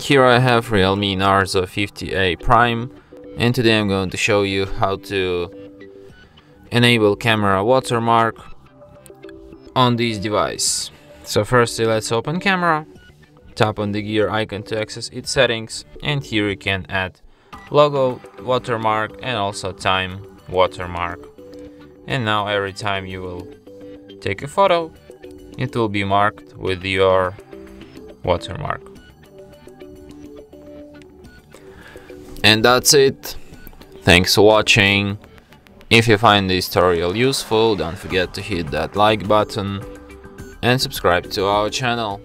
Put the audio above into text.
Here I have Realme Narzo 50A Prime and today I'm going to show you how to enable camera watermark on this device. So firstly let's open camera, tap on the gear icon to access its settings and here you can add logo watermark and also time watermark. And now every time you will take a photo it will be marked with your watermark. And that's it. Thanks for watching. If you find this tutorial useful, don't forget to hit that like button and subscribe to our channel.